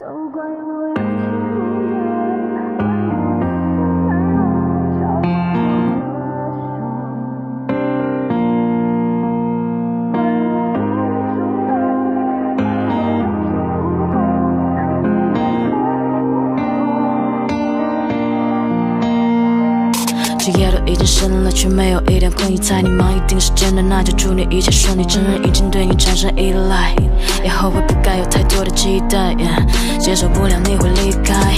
都怪我夜都已经深了，却没有一点困意。猜你忙一定是真的，那就祝你一切顺利。真人已经对你产生依赖，也后悔不该有太多的期待。接受不了你会离开，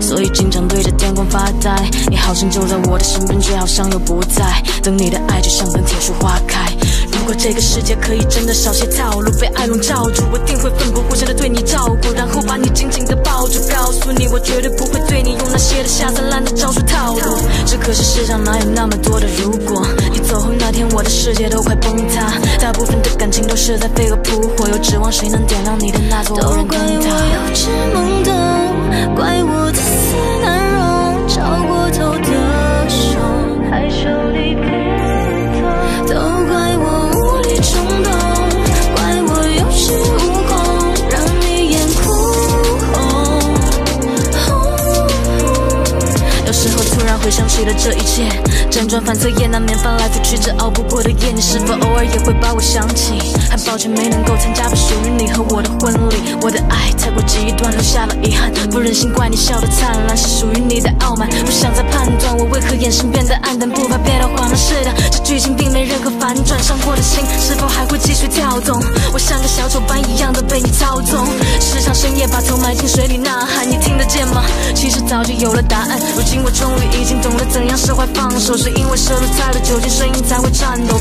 所以经常对着天空发呆。你好像就在我的身边，却好像又不在。等你的爱就像等铁树花开。如果这个世界可以真的少些套路，被爱笼罩住，我定会奋不顾身的对你照顾，然后把你紧紧的抱住，告诉你我绝对不会对你用那些的下三滥的招数。可是世上哪有那么多的如果？你走后那天，我的世界都快崩塌，大部分的感情都是在飞蛾扑火，又指望谁能点亮你的那座无人灯塔？回想起了这一切，辗转反侧也难免翻来覆去，这熬不过的夜，你是否偶尔也会把我想起？很抱歉没能够参加不属于你和我的婚礼，我的爱太过极端，留下了遗憾，不忍心怪你笑得灿烂，是属于你的傲慢，不想再判断我为何眼神变得暗淡，步伐变得缓慢。是的，这剧情并没任何反转，伤过的心是否还会继续跳动？我像个小丑般一样的被你操纵，时常深夜把头埋进水里呐喊，你听得见吗？其实早就有了答案，如今我终于已经懂得怎样释怀放手，是因为摄入太了酒精，声音才会颤抖。